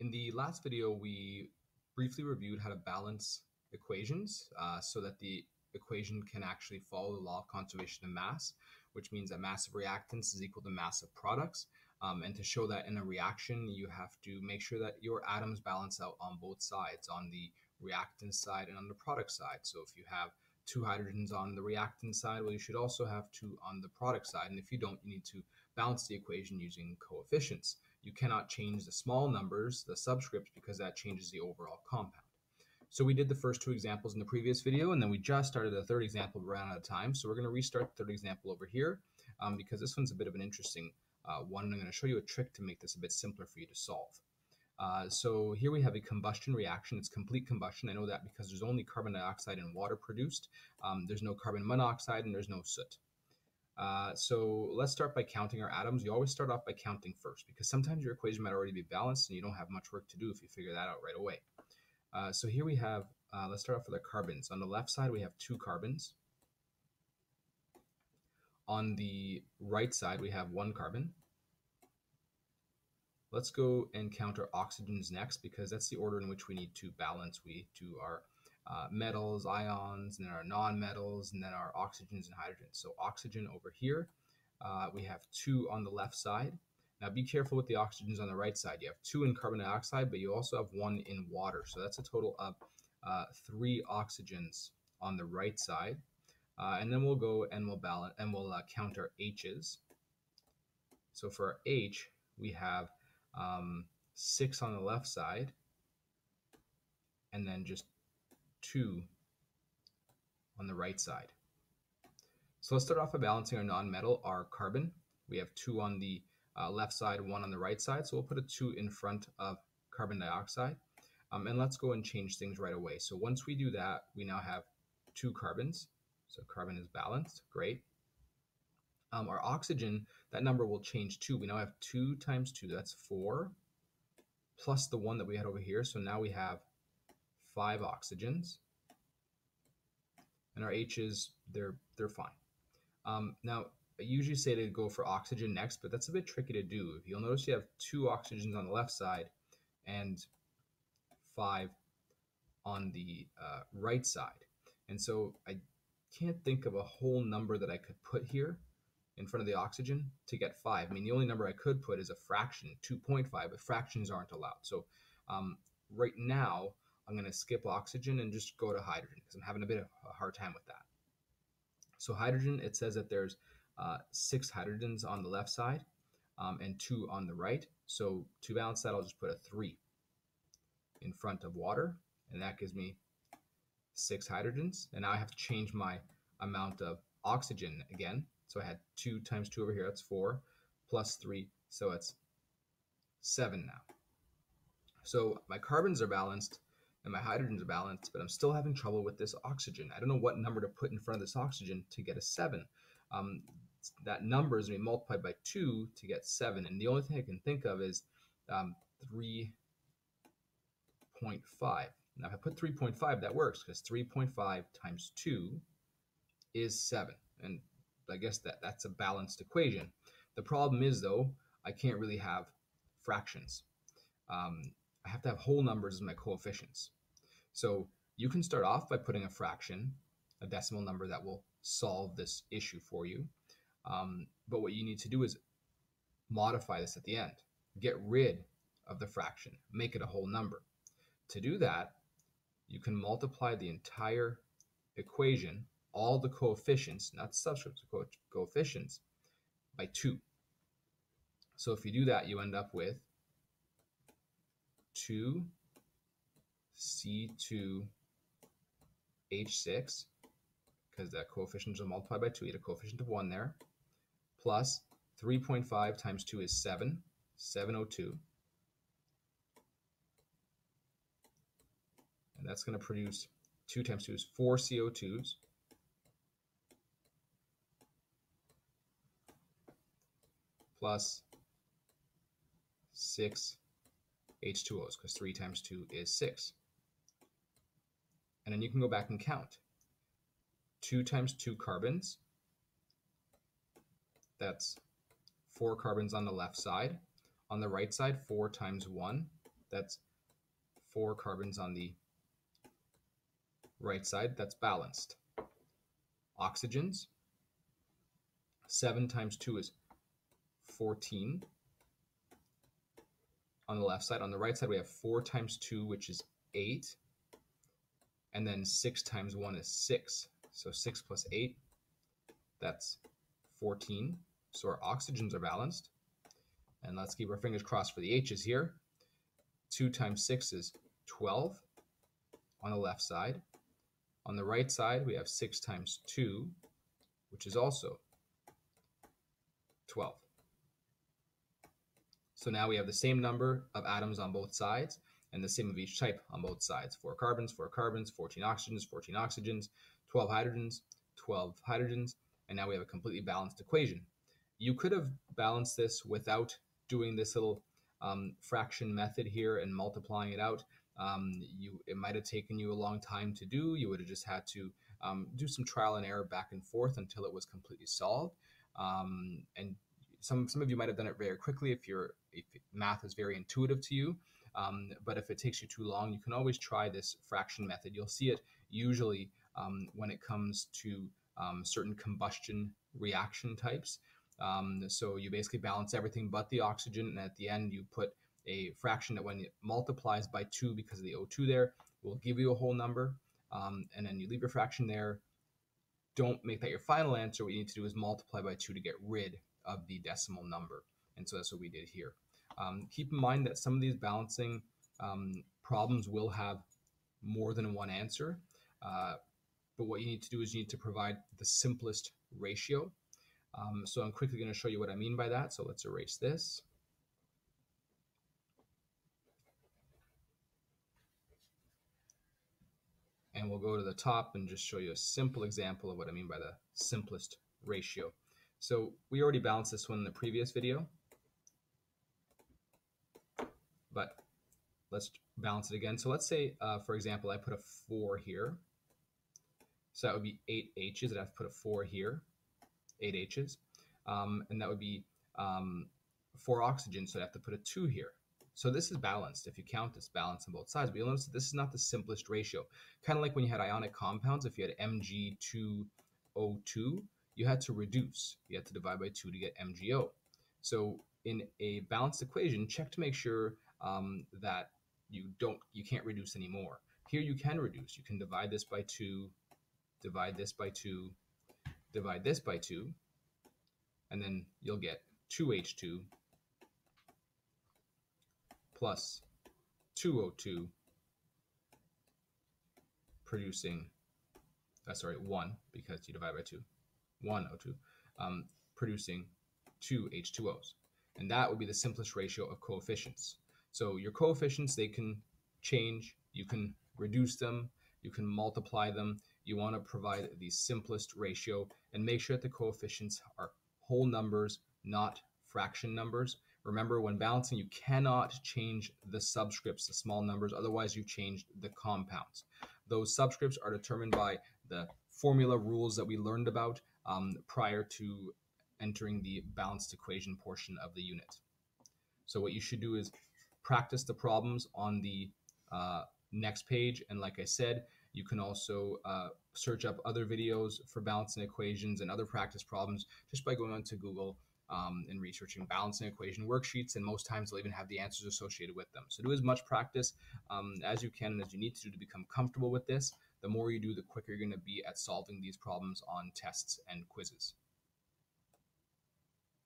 In the last video, we briefly reviewed how to balance equations uh, so that the equation can actually follow the law of conservation of mass, which means that mass of reactants is equal to mass of products. Um, and to show that in a reaction, you have to make sure that your atoms balance out on both sides, on the reactant side and on the product side. So if you have two hydrogens on the reactant side, well, you should also have two on the product side. And if you don't, you need to balance the equation using coefficients. You cannot change the small numbers, the subscripts, because that changes the overall compound. So we did the first two examples in the previous video, and then we just started the third example, ran out of time. So we're going to restart the third example over here um, because this one's a bit of an interesting uh, one. I'm going to show you a trick to make this a bit simpler for you to solve. Uh, so here we have a combustion reaction. It's complete combustion. I know that because there's only carbon dioxide and water produced. Um, there's no carbon monoxide and there's no soot. Uh, so let's start by counting our atoms. You always start off by counting first because sometimes your equation might already be balanced and you don't have much work to do if you figure that out right away. Uh, so here we have, uh, let's start off with our carbons. On the left side, we have two carbons. On the right side, we have one carbon. Let's go and count our oxygens next because that's the order in which we need to balance. We do our uh, metals, ions, and then our non-metals, and then our oxygens and hydrogens. So oxygen over here, uh, we have two on the left side. Now be careful with the oxygens on the right side. You have two in carbon dioxide, but you also have one in water. So that's a total of uh, three oxygens on the right side. Uh, and then we'll go and we'll balance and we'll uh, count our H's. So for H, we have um, six on the left side, and then just two on the right side. So let's start off by balancing our non-metal, our carbon. We have two on the uh, left side, one on the right side. So we'll put a two in front of carbon dioxide. Um, and let's go and change things right away. So once we do that, we now have two carbons. So carbon is balanced, great. Um, our oxygen, that number will change too. We now have two times two, that's four, plus the one that we had over here. So now we have five oxygens. And our H's, they're, they're fine. Um, now, I usually say to go for oxygen next, but that's a bit tricky to do. If you'll notice you have two oxygens on the left side and five on the uh, right side. And so I can't think of a whole number that I could put here in front of the oxygen to get five. I mean, the only number I could put is a fraction, 2.5, but fractions aren't allowed. So um, right now, I'm going to skip oxygen and just go to hydrogen because I'm having a bit of a hard time with that. So hydrogen, it says that there's uh, six hydrogens on the left side um, and two on the right. So to balance that, I'll just put a three in front of water, and that gives me six hydrogens. And now I have to change my amount of oxygen again. So I had two times two over here, that's four, plus three, so it's seven now. So my carbons are balanced, and my hydrogens balanced, but I'm still having trouble with this oxygen. I don't know what number to put in front of this oxygen to get a 7. Um, that number is going to be multiplied by 2 to get 7. And the only thing I can think of is um, 3.5. Now, if I put 3.5, that works because 3.5 times 2 is 7. And I guess that, that's a balanced equation. The problem is, though, I can't really have fractions. Um, I have to have whole numbers as my coefficients. So you can start off by putting a fraction, a decimal number that will solve this issue for you. Um, but what you need to do is modify this at the end. Get rid of the fraction, make it a whole number. To do that, you can multiply the entire equation, all the coefficients, not subscripts, co coefficients, by 2. So if you do that, you end up with 2 C2 H6 because that coefficient is multiplied by 2, you get a coefficient of 1 there, plus 3.5 times 2 is 7, 7O2. And that's going to produce 2 times 2 is 4 CO2s. Plus 6 H2Os because 3 times 2 is 6. And then you can go back and count. 2 times 2 carbons, that's 4 carbons on the left side. On the right side, 4 times 1, That's four carbons on the right side. That's balanced. Oxygens, 7 times 2 is 14 on the left side. On the right side, we have 4 times 2, which is 8. And then 6 times 1 is 6. So 6 plus 8, that's 14. So our oxygens are balanced. And let's keep our fingers crossed for the H's here. 2 times 6 is 12 on the left side. On the right side, we have 6 times 2, which is also 12. So now we have the same number of atoms on both sides and the same of each type on both sides. 4 carbons, 4 carbons, 14 oxygens, 14 oxygens, 12 hydrogens, 12 hydrogens, and now we have a completely balanced equation. You could have balanced this without doing this little um, fraction method here and multiplying it out. Um, you It might have taken you a long time to do. You would have just had to um, do some trial and error back and forth until it was completely solved. Um, and some, some of you might have done it very quickly if, your if math is very intuitive to you. Um, but if it takes you too long, you can always try this fraction method. You'll see it usually um, when it comes to um, certain combustion reaction types. Um, so you basically balance everything but the oxygen, and at the end you put a fraction that when it multiplies by 2 because of the O2 there, will give you a whole number, um, and then you leave your fraction there. Don't make that your final answer. What you need to do is multiply by 2 to get rid of the decimal number. And so that's what we did here. Um, keep in mind that some of these balancing um, problems will have more than one answer. Uh, but what you need to do is you need to provide the simplest ratio. Um, so I'm quickly going to show you what I mean by that. So let's erase this. And we'll go to the top and just show you a simple example of what I mean by the simplest ratio. So we already balanced this one in the previous video. But let's balance it again. So let's say, uh, for example, I put a 4 here. So that would be 8 H's. I'd have to put a 4 here, 8 H's. Um, and that would be um, 4 oxygen, so I'd have to put a 2 here. So this is balanced. If you count this balance on both sides, but you'll notice that this is not the simplest ratio. Kind of like when you had ionic compounds, if you had Mg2O2, you had to reduce. You had to divide by 2 to get MgO. So in a balanced equation, check to make sure um, that you don't you can't reduce anymore. Here you can reduce. You can divide this by 2, divide this by 2, divide this by 2, and then you'll get 2H2 plus 2O2 producing, uh, sorry, 1 because you divide by 2, 1O2, um, producing two H2Os. And that would be the simplest ratio of coefficients. So your coefficients, they can change. You can reduce them. You can multiply them. You want to provide the simplest ratio and make sure that the coefficients are whole numbers, not fraction numbers. Remember, when balancing, you cannot change the subscripts, the small numbers, otherwise you've changed the compounds. Those subscripts are determined by the formula rules that we learned about um, prior to entering the balanced equation portion of the unit. So what you should do is practice the problems on the uh, next page. And like I said, you can also uh, search up other videos for balancing equations and other practice problems just by going onto Google um, and researching balancing equation worksheets. And most times they'll even have the answers associated with them. So do as much practice um, as you can and as you need to do to become comfortable with this. The more you do, the quicker you're going to be at solving these problems on tests and quizzes.